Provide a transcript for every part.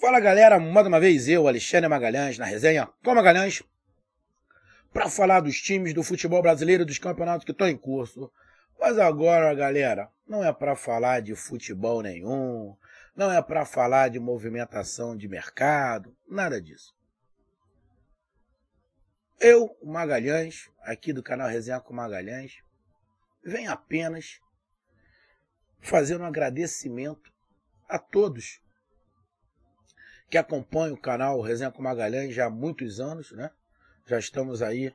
Fala galera, mais uma vez eu, Alexandre Magalhães, na resenha com Magalhães, para falar dos times do futebol brasileiro, dos campeonatos que estão em curso. Mas agora, galera, não é para falar de futebol nenhum, não é para falar de movimentação de mercado, nada disso. Eu, Magalhães, aqui do canal Resenha com Magalhães, venho apenas fazer um agradecimento a todos que acompanham o canal Resenha com Magalhães já há muitos anos, né? Já estamos aí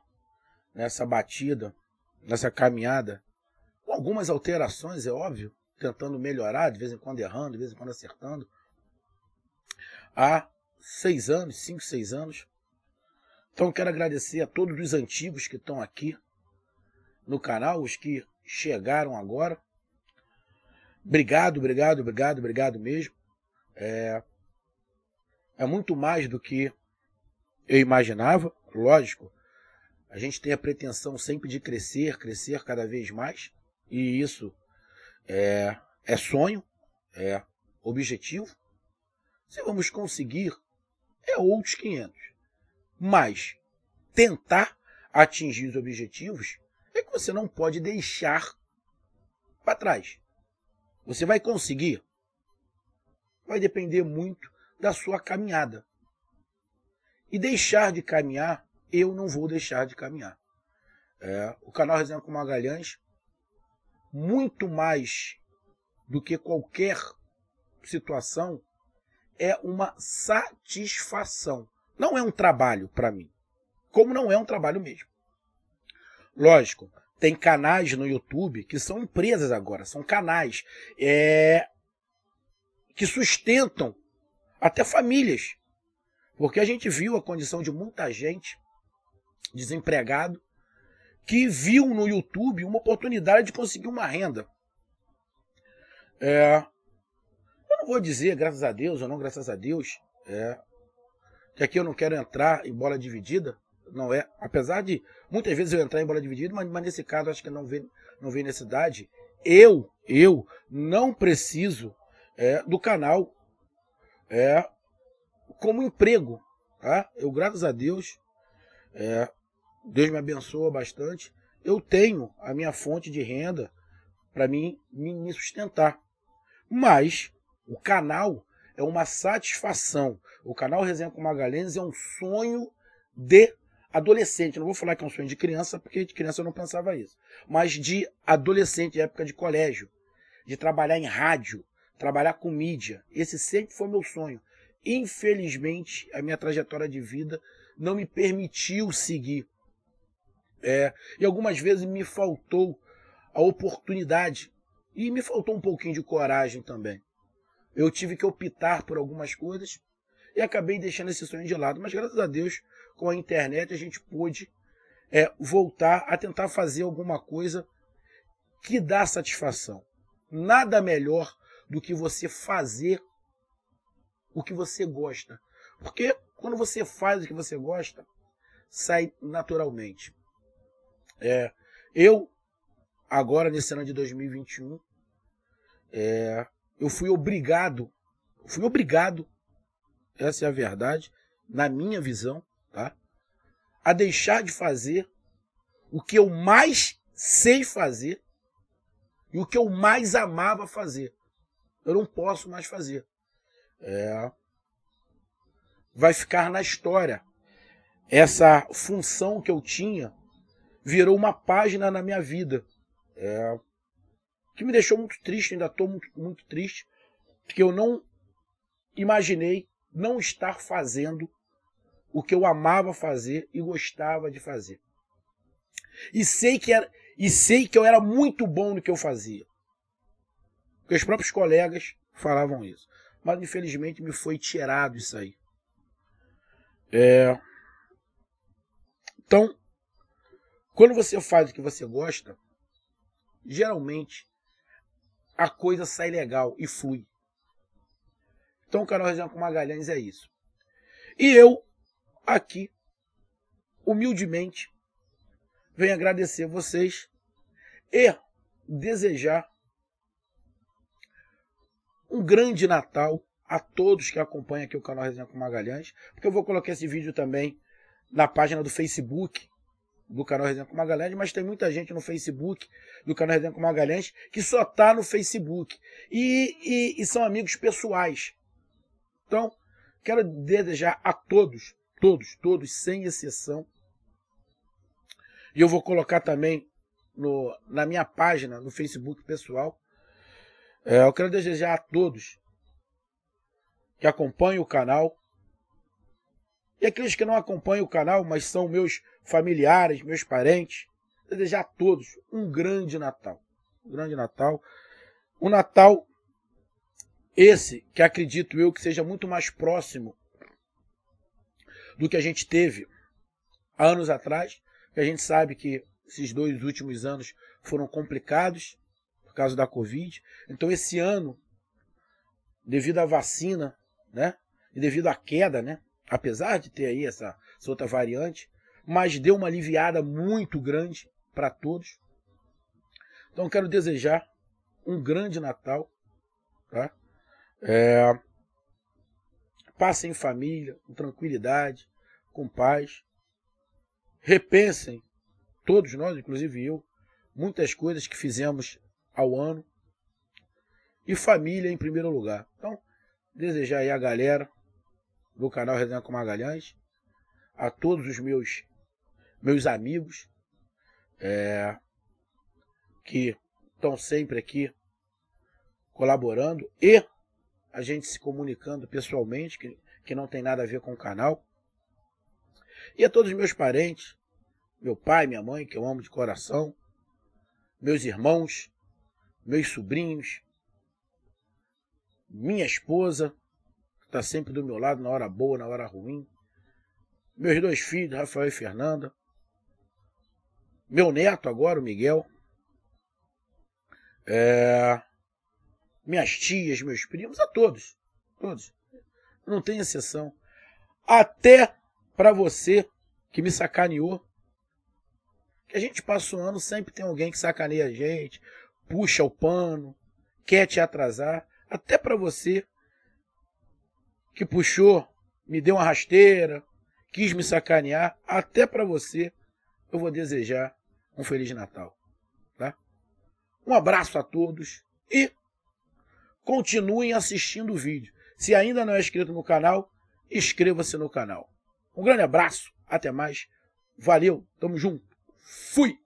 nessa batida, nessa caminhada, com algumas alterações, é óbvio, tentando melhorar, de vez em quando errando, de vez em quando acertando. Há seis anos, cinco, seis anos. Então quero agradecer a todos os antigos que estão aqui no canal, os que chegaram agora. Obrigado, obrigado, obrigado, obrigado mesmo. É, é muito mais do que eu imaginava, lógico. A gente tem a pretensão sempre de crescer, crescer cada vez mais, e isso é, é sonho, é objetivo. Se vamos conseguir, é outros 500. Mas tentar atingir os objetivos é que você não pode deixar para trás. Você vai conseguir? Vai depender muito da sua caminhada. E deixar de caminhar, eu não vou deixar de caminhar. É, o canal Resenha com Magalhães, muito mais do que qualquer situação, é uma satisfação. Não é um trabalho para mim. Como não é um trabalho mesmo. Lógico, tem canais no YouTube que são empresas agora, são canais é, que sustentam até famílias. Porque a gente viu a condição de muita gente desempregado que viu no YouTube uma oportunidade de conseguir uma renda. É, eu não vou dizer graças a Deus ou não graças a Deus, é, que aqui eu não quero entrar em bola dividida, não é. Apesar de muitas vezes eu entrar em bola dividida, mas, mas nesse caso acho que não vê, não vê necessidade. Eu, eu não preciso é, do canal é, como emprego. Tá? Eu, graças a Deus, é, Deus me abençoa bastante. Eu tenho a minha fonte de renda para mim me sustentar. Mas o canal é uma satisfação. O canal Resenha com Magalhães é um sonho de adolescente. Não vou falar que é um sonho de criança, porque de criança eu não pensava isso. Mas de adolescente, época de colégio. De trabalhar em rádio, trabalhar com mídia. Esse sempre foi meu sonho. Infelizmente, a minha trajetória de vida não me permitiu seguir. É, e algumas vezes me faltou a oportunidade. E me faltou um pouquinho de coragem também. Eu tive que optar por algumas coisas e acabei deixando esse sonho de lado. Mas graças a Deus, com a internet, a gente pôde é, voltar a tentar fazer alguma coisa que dá satisfação. Nada melhor do que você fazer o que você gosta. Porque quando você faz o que você gosta, sai naturalmente. É, eu, agora nesse ano de 2021, é, eu fui obrigado, fui obrigado, essa é a verdade, na minha visão, tá? a deixar de fazer o que eu mais sei fazer e o que eu mais amava fazer eu não posso mais fazer. É, vai ficar na história. Essa função que eu tinha virou uma página na minha vida. É, que me deixou muito triste, ainda estou muito, muito triste, porque eu não imaginei não estar fazendo o que eu amava fazer e gostava de fazer. E sei que era, e sei que eu era muito bom no que eu fazia. Porque os próprios colegas falavam isso. Mas infelizmente me foi tirado isso aí. É... Então, quando você faz o que você gosta, geralmente a coisa sai legal e flui. Então o canal Resenha com Magalhães é isso. E eu, aqui, humildemente, venho agradecer vocês e desejar um grande Natal a todos que acompanham aqui o canal Resenha com Magalhães, porque eu vou colocar esse vídeo também na página do Facebook do canal Resenha com Magalhães, mas tem muita gente no Facebook do canal Resenha com Magalhães que só está no Facebook e, e, e são amigos pessoais. Então, quero desejar a todos, todos, todos, sem exceção, e eu vou colocar também no, na minha página no Facebook pessoal, é, eu quero desejar a todos que acompanhem o canal e aqueles que não acompanham o canal, mas são meus familiares, meus parentes, desejar a todos um grande Natal. Um grande Natal. Um Natal esse que acredito eu que seja muito mais próximo do que a gente teve há anos atrás, que a gente sabe que esses dois últimos anos foram complicados causa da Covid. Então esse ano, devido à vacina, né, e devido à queda, né, apesar de ter aí essa, essa outra variante, mas deu uma aliviada muito grande para todos. Então quero desejar um grande Natal, tá? É, passem em família, com tranquilidade, com paz. Repensem, todos nós, inclusive eu, muitas coisas que fizemos ao ano. E família em primeiro lugar. Então, desejar aí a galera do canal Resenha com Magalhães, a todos os meus meus amigos é, que estão sempre aqui colaborando e a gente se comunicando pessoalmente, que, que não tem nada a ver com o canal. E a todos os meus parentes, meu pai, minha mãe, que eu amo de coração, meus irmãos, meus sobrinhos, minha esposa, que está sempre do meu lado na hora boa, na hora ruim, meus dois filhos, Rafael e Fernanda, meu neto agora, o Miguel, é, minhas tias, meus primos, a todos, todos, não tem exceção, até para você que me sacaneou, que a gente passa o ano, sempre tem alguém que sacaneia a gente, puxa o pano, quer te atrasar, até para você que puxou, me deu uma rasteira, quis me sacanear, até para você eu vou desejar um Feliz Natal. Tá? Um abraço a todos e continuem assistindo o vídeo. Se ainda não é inscrito no canal, inscreva-se no canal. Um grande abraço, até mais, valeu, tamo junto, fui!